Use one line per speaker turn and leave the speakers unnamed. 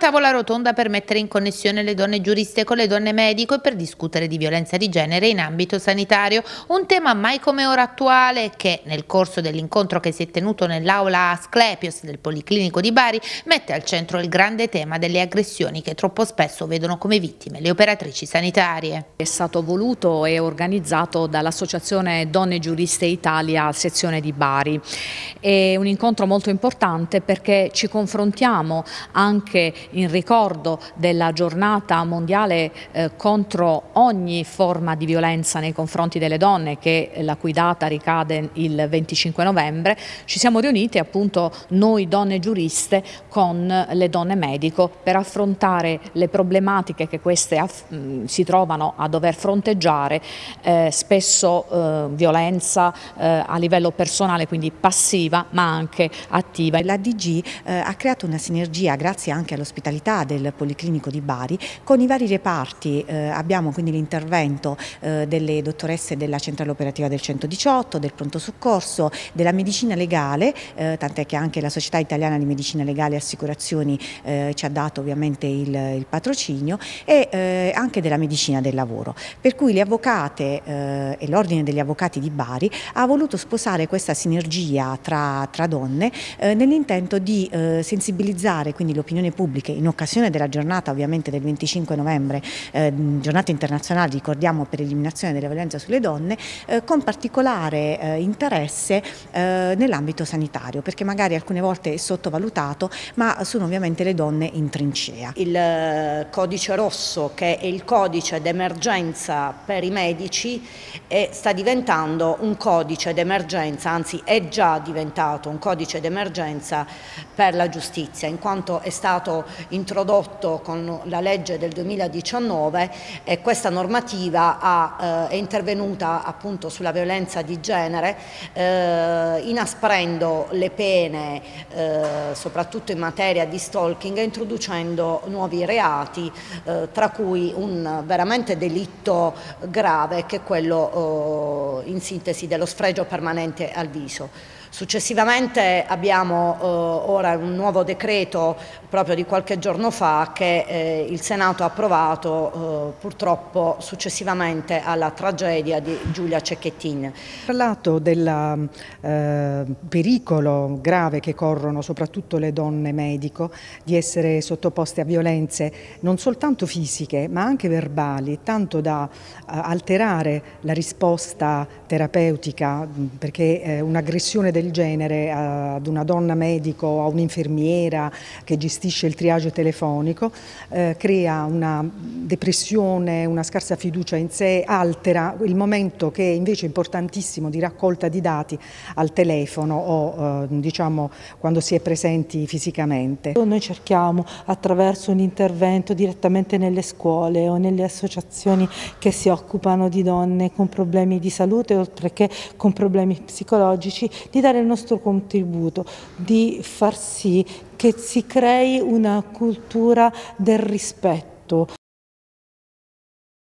tavola rotonda per mettere in connessione le donne giuriste con le donne medico e per discutere di violenza di genere in ambito sanitario, un tema mai come ora attuale che nel corso dell'incontro che si è tenuto nell'aula Asclepios del Policlinico di Bari mette al centro il grande tema delle aggressioni che troppo spesso vedono come vittime le operatrici sanitarie.
È stato voluto e organizzato dall'Associazione Donne Giuriste Italia sezione di Bari. È un incontro molto importante perché ci confrontiamo anche in ricordo della giornata mondiale eh, contro ogni forma di violenza nei confronti delle donne che la cui data ricade il 25 novembre, ci siamo riuniti appunto noi donne giuriste con le donne medico per affrontare le problematiche che queste mm, si trovano a dover fronteggiare, eh, spesso eh, violenza eh, a livello personale, quindi passiva ma anche attiva.
La DG eh, ha creato una sinergia grazie anche all'ospitalità del Policlinico di Bari con i vari reparti, eh, abbiamo quindi l'intervento eh, delle dottoresse della centrale operativa del 118, del pronto soccorso, della medicina legale, eh, tant'è che anche la Società Italiana di Medicina Legale e Assicurazioni eh, ci ha dato ovviamente il, il patrocinio e eh, anche della medicina del lavoro. Per cui le avvocate e l'Ordine degli Avvocati di Bari ha voluto sposare questa sinergia tra, tra donne nell'intento di sensibilizzare quindi l'opinione pubblica in occasione della giornata ovviamente del 25 novembre, eh, giornata internazionale, ricordiamo, per l'eliminazione della violenza sulle donne, eh, con particolare eh, interesse eh, nell'ambito sanitario, perché magari alcune volte è sottovalutato, ma sono ovviamente le donne in trincea.
Il eh, codice rosso, che è il codice d'emergenza per i medici, sta diventando un codice d'emergenza, anzi è già diventato un codice d'emergenza per la giustizia, in quanto è stato introdotto con la legge del 2019 e questa normativa ha, eh, è intervenuta appunto sulla violenza di genere eh, inasprendo le pene eh, soprattutto in materia di stalking e introducendo nuovi reati eh, tra cui un veramente delitto grave che è quello eh, in sintesi dello sfregio permanente al viso. Successivamente abbiamo eh, ora un nuovo decreto proprio di qualche giorno fa che eh, il Senato ha approvato eh, purtroppo successivamente alla tragedia di Giulia Cecchettin.
Parlato del eh, pericolo grave che corrono soprattutto le donne medico di essere sottoposte a violenze non soltanto fisiche ma anche verbali, tanto da eh, alterare la risposta terapeutica perché eh, un'aggressione del del genere ad una donna medico a un'infermiera che gestisce il triage telefonico eh, crea una depressione, una scarsa fiducia in sé, altera il momento che è invece importantissimo di raccolta di dati al telefono o eh, diciamo quando si è presenti fisicamente.
Noi cerchiamo attraverso un intervento direttamente nelle scuole o nelle associazioni che si occupano di donne con problemi di salute oltre che con problemi psicologici di dare dare il nostro contributo, di far sì che si crei una cultura del rispetto.